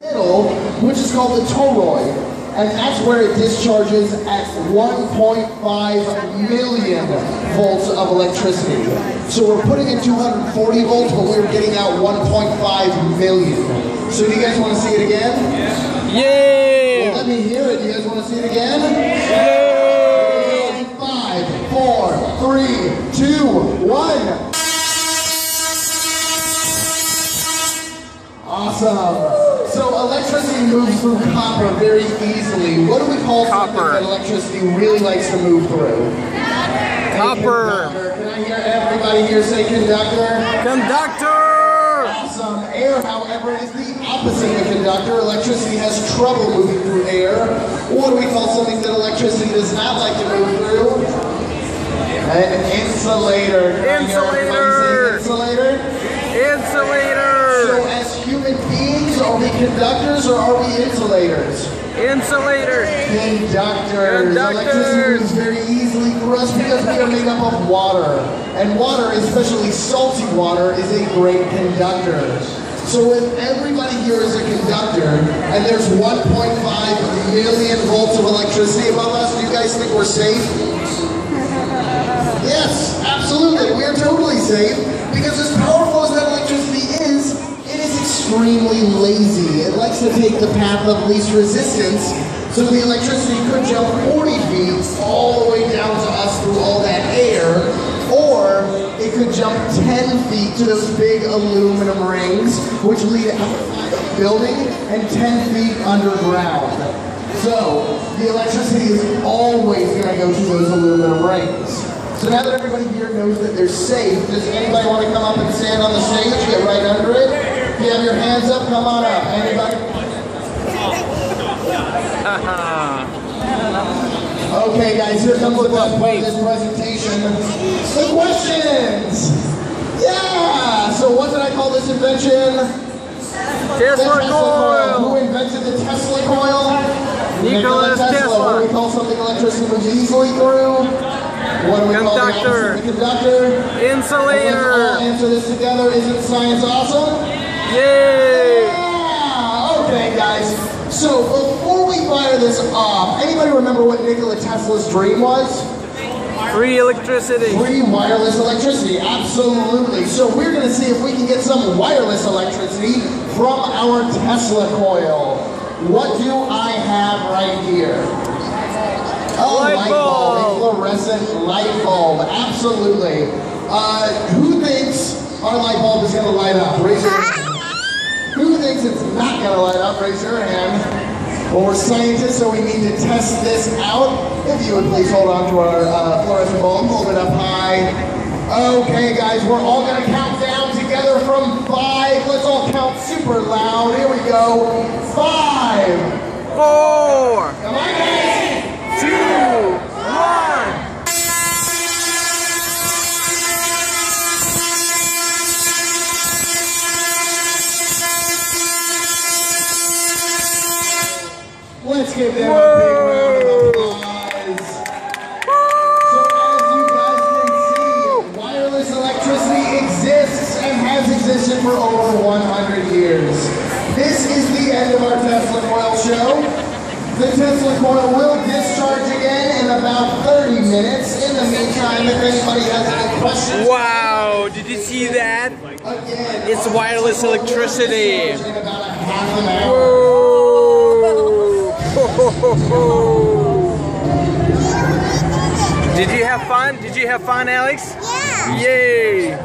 middle, which is called the toroid. And that's where it discharges at 1.5 million volts of electricity. So we're putting in 240 volts, but we're getting out 1.5 million. So do you guys want to see it again? Yeah! Well, let me hear it. Do you guys want to see it again? Yeah! Five, four, three, two, one. Awesome. So electricity moves through copper very easily. What do we call something Copper. that electricity really likes to move through? Copper. Can I hear everybody here say conductor? Conductor! Awesome. Air, however, is the opposite of a conductor. Electricity has trouble moving through air. What do we call something that electricity does not like to move through? An insulator. Can I hear say Insulator. Insulator. Insulator! So as human beings, are we conductors or are we insulators? Insulators. Conductors. Electricity Conductors. moves very easily through us because we are made up of water. And water, especially salty water, is a great conductor. So if everybody here is a conductor and there's 1.5 million volts of electricity above us, do you guys think we're safe? Yes, absolutely. We are totally safe because as powerful as that electricity is, it is lazy. It likes to take the path of least resistance. So the electricity could jump 40 feet all the way down to us through all that air, or it could jump 10 feet to those big aluminum rings, which lead outside the building, and 10 feet underground. So the electricity is always going to go to those aluminum rings. So now that everybody here knows that they're safe, does anybody want to come up and stand on the stage? Get right under it. If you have your hands up, come on up. Anybody? Okay, guys, here comes the best part of this presentation. The questions! Yeah! So what did I call this invention? Tesla Who coil! invented the Tesla coil? Nikola Tesla. What do we call something electricity moves easily through? What do we call the Conductor. opposite of a conductor? Let's all Insulator! answer this together. Isn't science awesome? Yay! Yeah! Okay, guys. So before we fire this off, anybody remember what Nikola Tesla's dream was? Free electricity! Free wireless electricity, absolutely. So we're going to see if we can get some wireless electricity from our Tesla coil. What do I have right here? A Light bulb. a fluorescent light bulb, absolutely. Uh, who thinks our light bulb is going to light up? Raise your hand. Thinks it's not going to light up? Raise your hand. Well, we're scientists, so we need to test this out. If you would please hold on to our uh, fluorescent bulb, hold it up high. Okay, guys, we're all going to count down together from five. Let's all count super loud. Here we go. Five. Four! Come on, guys. Two! One! Let's give them a big round of applause. So as you guys can see, wireless electricity exists and has existed for over 100 years. This is the end of our Tesla Coil show. The Tesla Coil will discharge again in about 30 minutes. In the meantime, if anybody has any questions, Wow! Did you see that? again, It's wireless electricity! in about a half an hour. Whoa! Did you have fun? Did you have fun, Alex? Yeah. Yay!